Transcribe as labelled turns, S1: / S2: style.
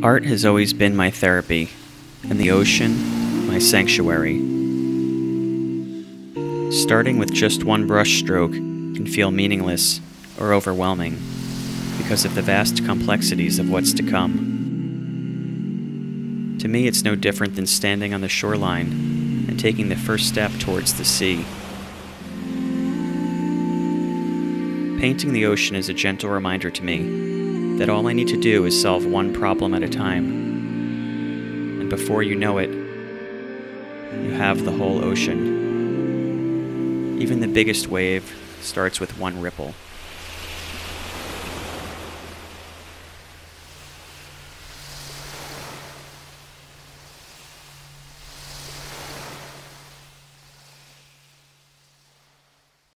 S1: Art has always been my therapy, and the ocean, my sanctuary. Starting with just one brushstroke can feel meaningless or overwhelming because of the vast complexities of what's to come. To me, it's no different than standing on the shoreline and taking the first step towards the sea. Painting the ocean is a gentle reminder to me that all I need to do is solve one problem at a time. And before you know it, you have the whole ocean. Even the biggest wave starts with one ripple.